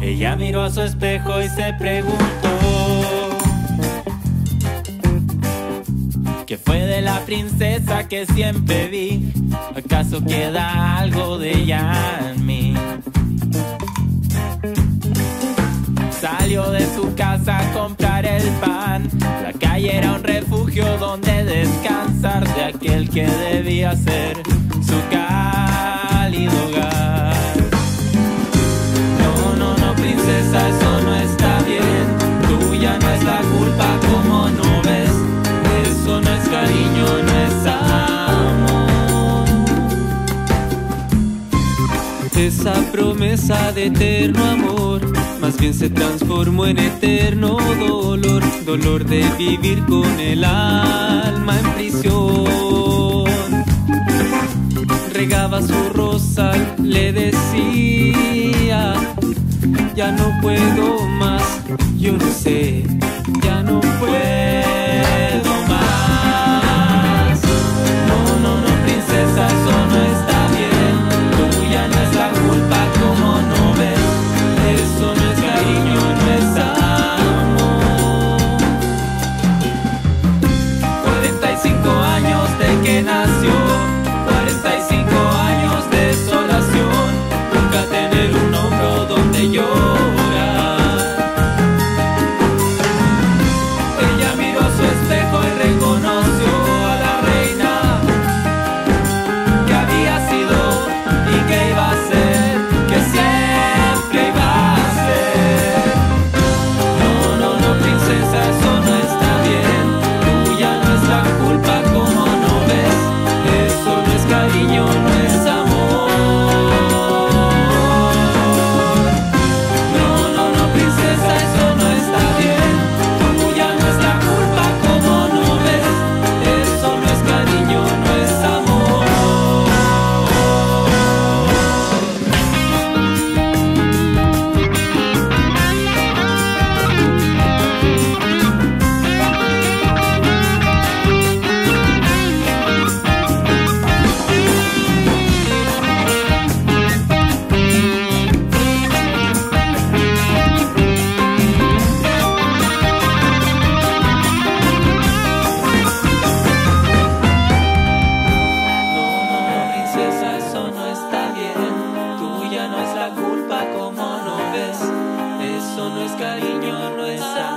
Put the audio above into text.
Ella miró a su espejo y se preguntó ¿Qué fue de la princesa que siempre vi? ¿Acaso queda algo de ella en mí? Salió de su casa a comprar el pan. La calle era un refugio donde descansar de aquel que debía ser. No, no, no, princesa, eso no está bien. Tuya no es la culpa, como no ves. Eso no es cariño, no es amor. Esa promesa de eterno amor más bien se transformó en eterno dolor, dolor de vivir con el alma en prisión. Regaba su le decía, ya no puedo más, yo no sé, ya no puedo más. No, no, no, princesa, eso no está bien, tuya no es la culpa, como no ves, eso no es cariño, no es amor. 45 años de que nació. cariño, no es amor.